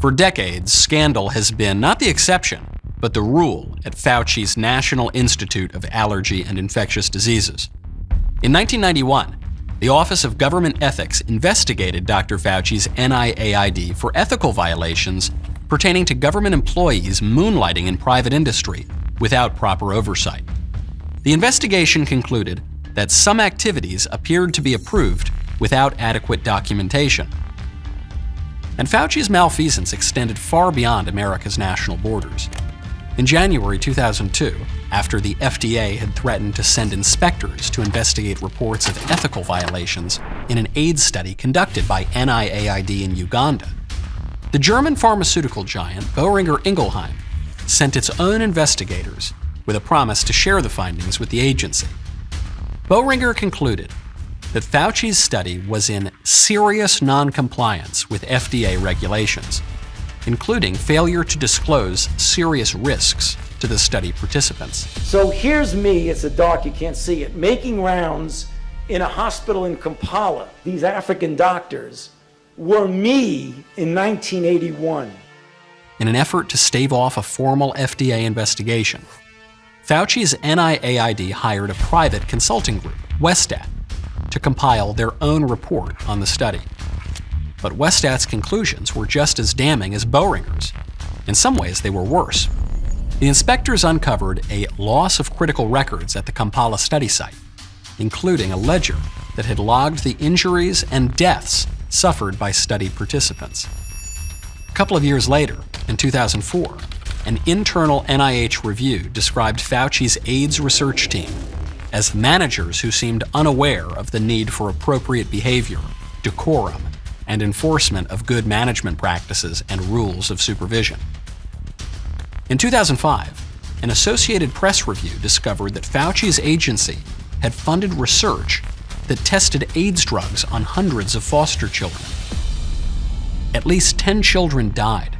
For decades, scandal has been not the exception, but the rule at Fauci's National Institute of Allergy and Infectious Diseases. In 1991, the Office of Government Ethics investigated Dr. Fauci's NIAID for ethical violations pertaining to government employees moonlighting in private industry without proper oversight. The investigation concluded that some activities appeared to be approved without adequate documentation. And Fauci's malfeasance extended far beyond America's national borders. In January 2002, after the FDA had threatened to send inspectors to investigate reports of ethical violations in an AIDS study conducted by NIAID in Uganda, the German pharmaceutical giant Boehringer Ingelheim sent its own investigators with a promise to share the findings with the agency. Boehringer concluded that Fauci's study was in serious noncompliance with FDA regulations, including failure to disclose serious risks to the study participants. So here's me, it's a dark, you can't see it, making rounds in a hospital in Kampala. These African doctors were me in 1981. In an effort to stave off a formal FDA investigation, Fauci's NIAID hired a private consulting group, Westat, to compile their own report on the study. But Westat's conclusions were just as damning as Boehringer's. In some ways, they were worse. The inspectors uncovered a loss of critical records at the Kampala study site, including a ledger that had logged the injuries and deaths suffered by study participants. A couple of years later, in 2004, an internal NIH review described Fauci's AIDS research team as managers who seemed unaware of the need for appropriate behavior, decorum, and enforcement of good management practices and rules of supervision. In 2005, an Associated Press review discovered that Fauci's agency had funded research that tested AIDS drugs on hundreds of foster children. At least 10 children died,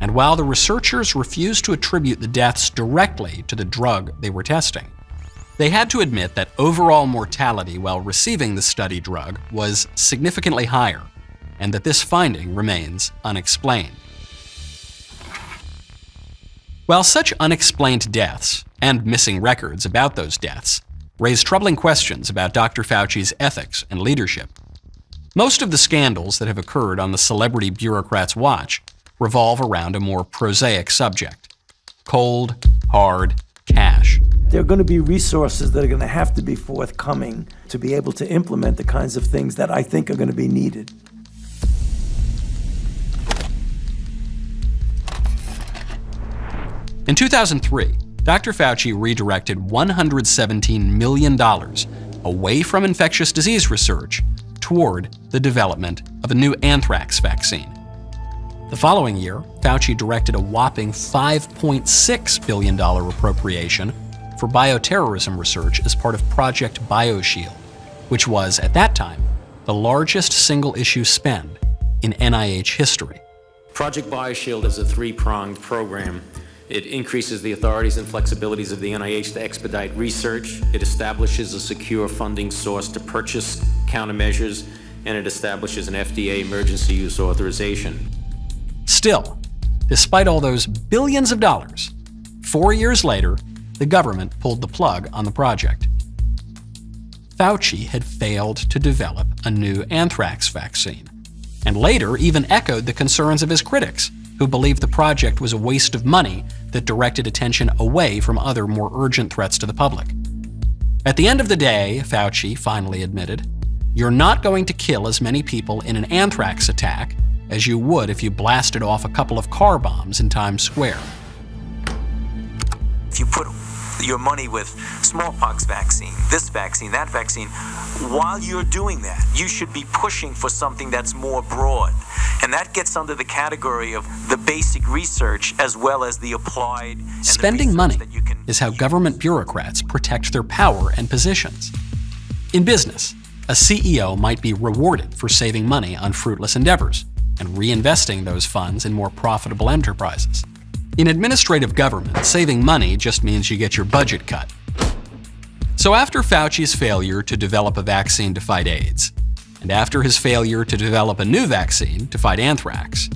and while the researchers refused to attribute the deaths directly to the drug they were testing, they had to admit that overall mortality while receiving the study drug was significantly higher, and that this finding remains unexplained. While such unexplained deaths, and missing records about those deaths, raise troubling questions about Dr. Fauci's ethics and leadership, most of the scandals that have occurred on the celebrity bureaucrat's watch revolve around a more prosaic subject cold, hard cash. There are going to be resources that are going to have to be forthcoming to be able to implement the kinds of things that I think are going to be needed. In 2003, Dr. Fauci redirected $117 million away from infectious disease research toward the development of a new anthrax vaccine. The following year, Fauci directed a whopping $5.6 billion appropriation for bioterrorism research as part of Project BioShield, which was, at that time, the largest single issue spend in NIH history. Project BioShield is a three pronged program. It increases the authorities and flexibilities of the NIH to expedite research. It establishes a secure funding source to purchase countermeasures, and it establishes an FDA emergency use authorization. Still, despite all those billions of dollars, four years later, the government pulled the plug on the project. Fauci had failed to develop a new anthrax vaccine, and later even echoed the concerns of his critics, who believed the project was a waste of money that directed attention away from other more urgent threats to the public. At the end of the day, Fauci finally admitted, you're not going to kill as many people in an anthrax attack as you would if you blasted off a couple of car bombs in Times Square. Put your money with smallpox vaccine, this vaccine, that vaccine, while you're doing that, you should be pushing for something that's more broad. And that gets under the category of the basic research as well as the applied. Spending the money is how government bureaucrats protect their power and positions. In business, a CEO might be rewarded for saving money on fruitless endeavors and reinvesting those funds in more profitable enterprises. In administrative government, saving money just means you get your budget cut. So after Fauci's failure to develop a vaccine to fight AIDS, and after his failure to develop a new vaccine to fight anthrax,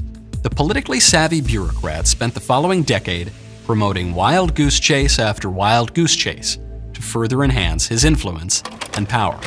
The politically savvy bureaucrat spent the following decade promoting wild goose chase after wild goose chase to further enhance his influence and power.